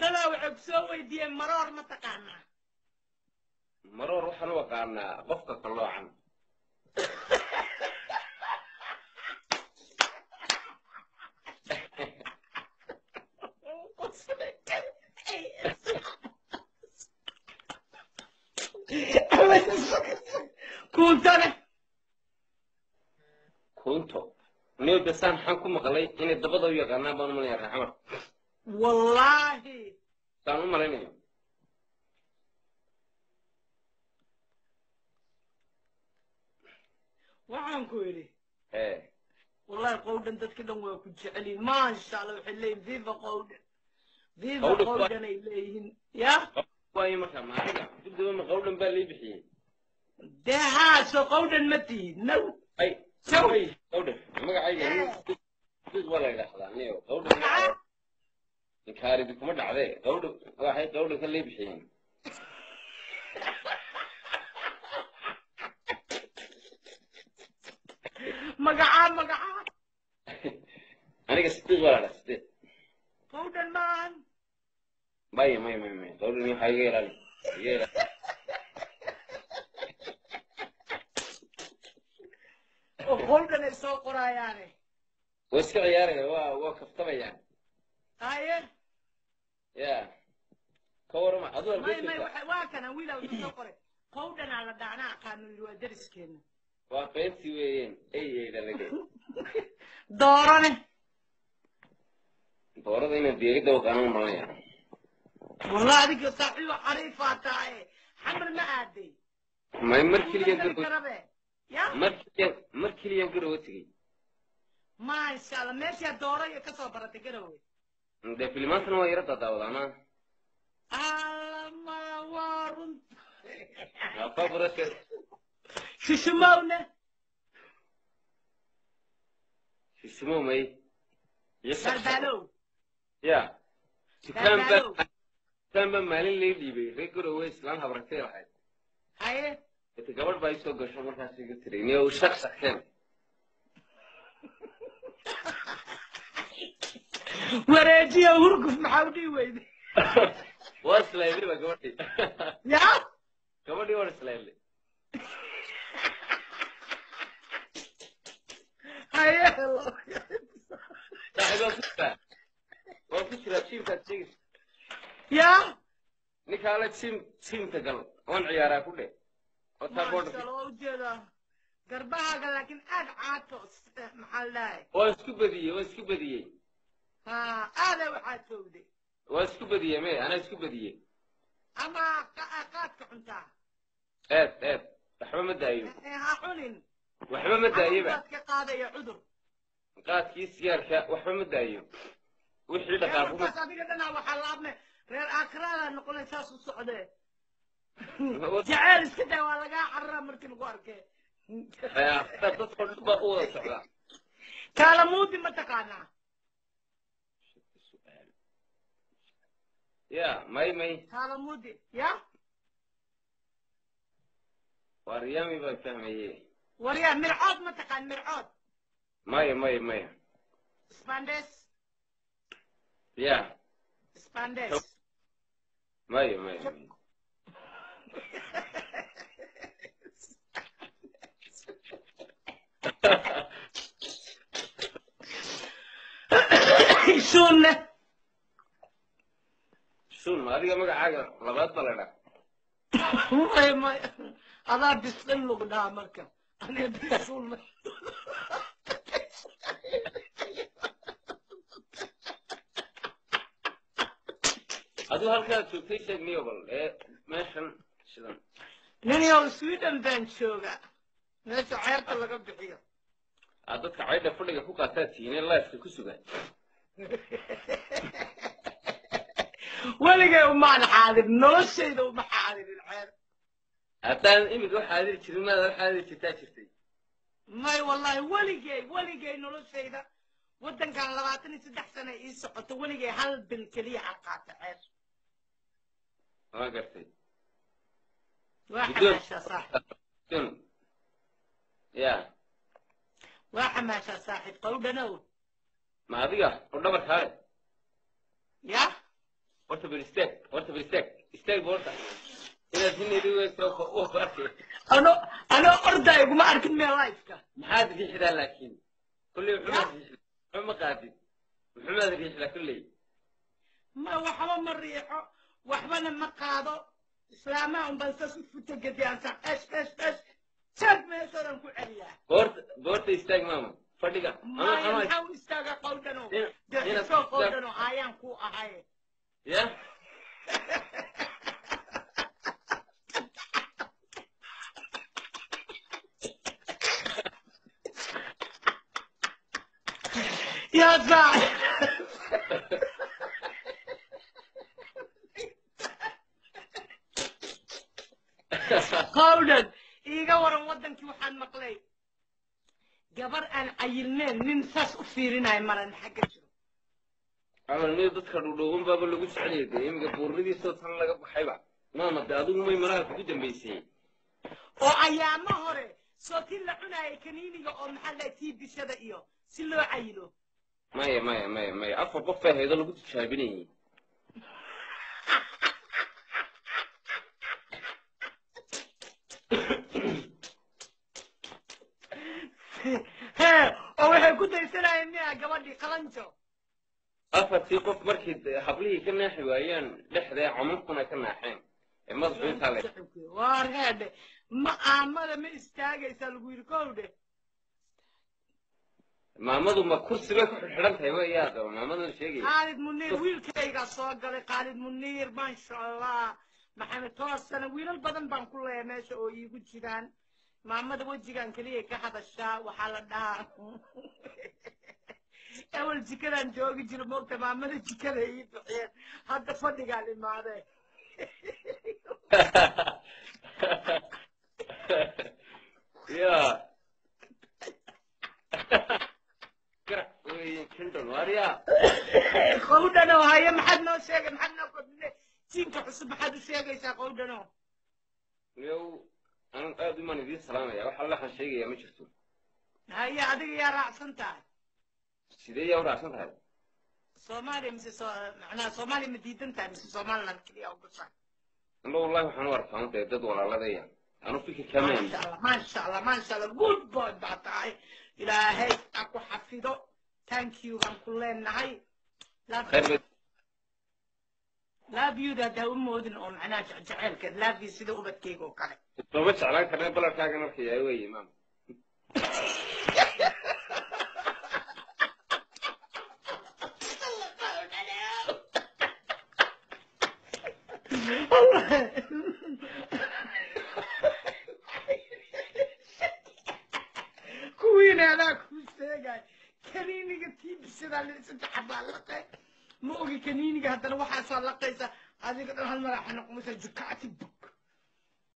dadaa waxay ku soo weydiiyeen maroor ma taqaanaa? Maroor waxaan u aqaanaa qofka qalloocan kuuntane kunto niyo dasaan maxaan ku maqlay inay dabada u yaqaanaan baan u malaya raxmar wallaahi saan u malaynayo waxaan ku idhi wallahi qowdhan dadka dhan waa ku jecelyihin maasha allah waxay leeyihiin viva qowdhan viva Qowdhan qowdhan ay leeyihiin. Ya? Waayo markaa maaniga dibdaba ma qawdhan baa lii bixiyey. Dee haaso qowdhan ma tihid ay qawdhan magacayga waa la yidhaahdaa niyo Magaca? Inkaaridi kuma qawdhan waxay qawdhan ka lii bixiyeen magacaa magacaa aniga la dhaa sidiiq qowdhan maan maya maya maya maya qawdhan waxaa iga ilaali iga ilaali oo ay soo qoraayaane waa iska ciyaaraya waa waa kaftabayaan haye ya ka warama aduu may halkee may joogtaa waxa- waa kana wiilaa wuxuu soo qoray. Qowdhanaa la dhaana aqaano yidhi waa dariskeena waa qaybtii weeyeen ey ey dhalade doorane. Boorada inaan deegada waqaano malanaya wallahi adiga saaxiibo xariifaa tahay xamar ma aaday may mar keliya Kari garowe karabe ya? Mar keliya mar keliya garowe tegey maasha allah meeshaa dooro iyo ka soo baratay garowe De filmat nu era tata odana. Ama varun. Apa burası? Şişmav ne? Şişmav mı? Serdalo. Ya. Sen ben sen ben malin leydi be. Rekor o İslam habrakte rahat. Hayır. Ete gabar bayıp so gaşo markası götüreyim. Ya o şak şak sen. wareejiya hurguf maxaa u weyday? Waa gabadhii. Ya? Gabadhii waa waa ku jiraa jiimkaad sheegaysa ya jiim jiimka gal ciyaaraa ku oo garbahaaga laakiin aad caato maxaa la dhahay? Waa isku badiyey waa isku badiyey ha aaday waxaa joogday waa isku badiyey me anaa isku badiyey ama qa- qaadka cuntaa eed eed waxba ma daayo. Ee ha cunin. Waxba ma daayeba Caafimaadka qaadaya cudur. Qaadkii sigaarka waxba ma daayo. Wixii dhaqaaquma adiga dhanaa waxaa laabne reer aakhiraada noqonay saas u socdee jaceyl iska daa waa lagaa cararaa markii lagu arkee dadkoo dhan baa u wada socdaa. Kaalamuudi ma taqaanaa ya may may kaalamuudi ya? Waa riyaami baan fahmaye waryaa mircood ma taqaan mircood maya maya maya spandes ya spandes maya maya shun adiga magacaaga labaad ba la dhaa may may adaa bisqin lagu dhahaa marka aniga bishunne aduu halkaad joogtay sheeg niyo bal ee meeshan shidan ninyow sweden baan jooga meesha ceerta laga bixiyo aad dadka caydha fadhiga ku qaataa tiine lifeka ku sugan weligay umaan xaadirin noloshayda uma xaadirin ceer haddaan imika wax aadiri jirin maada wax aadiri jirtaa jirtay. May wallahi weligay weligay noloshayda. Waddankan labaatan iyo saddex sana ii socoto weligay hal bil keliya aan qaata ceer waa gartay. Waa xamaashaa saaxib. Ya waa xamaashaa saaxib qowdhanow ma adiga oo dhabar kaale ya oo horta bal istaag horta bal istaag horta inaad hinaydi weyso u arkay ano ano orda iguma arkin mee lifeka maxaad riixdaa laakiin riixdaa wuxuu ma qaadid wuxumaad riixdaa kolley ma waxba ma riixo waxbana ma qaado. Islaamaha unbaan sas u futa gediyaansa esh esh esh. Jeed meeshoodan ku celiyaa goorta goorta istaag maama fadhiga maxaa u istaaga qowdhano Ina- dee ina- xisoo qowdhano aayaan ku ahay ya yaa saaci qowdhan iiga waran waddankii waxaan maqlay gabar aan cayilneen nin saas u fiirinaya malan xagga jiro camal mid dadka dhudhuuban baaba lagu jeceliyay dee iminka buurnidiisoo tan laga baxayba? Maama de adigu may malaha kugu dambaysay. Oo ayaamo hore soo tii la cunaayay kaniiniga oo maxaa la tii bishada iyo si loo cayilo. Maya maya maya maya afar qof baa haydo lagu tijaabinayay. Hee oo waxay ku daysanayeen miya gabadhii qalanjo afartii qof markii hablihii ka naaxi waayeen dhexdee camankuna ka naaxeen. Ee madaxu intaa heedhe ma aamada ma istaagaysaa lagu yidhi kowdhe maamadu ma kursi bay ku xidhan tahay wa yaa daba maamadan sheegaya khaalid muniir wiilkaygaa soo galay. Khaalid muniir maasha allah maxamed toosana wiilal badan baan ku leeya meesha oo iigu jiraan. Maamada wejigan keliya ka hadashaa waxaa la dhahaa ewel jikadan joogi jiro moogta maamada jikada ii bixiyeen hadda fadhigaan imaadee ya qowdhano haye maxaad noo sheegay maxaad noo kordhine jiinka cusub maxaad u sheegaysaa qowdhano yow anu aad umaan idiin salaamaya wax alle waxaan sheegayaa ma jirto haye adiga yaa raacsan tahay sidee yaa u raacsan tahay soomaaliya mise so macnaha soomaaliya ma diidan tahay mise somaliland keliya ugasha amba wallahi waxaan u arkaa un dee dad walaaladaya anu fikir kamaan maasha allah maasha allah good boy baa tahay ilaahay ha ku xafido thank you baan ku leenahay you. Haddaa u moodin oo macnaha jecjecelkeed love you sida ubadkeyga oo kale looma jeclaan karna balarkaagan arkayaa weeye maam anaa kuu sheegay kaniiniga tiibisidaa la saddex baa laqay ma ogi kaniiniga haddana waxaasaa laqaysa adiga dhan hal madaxa noqonaysa jukaati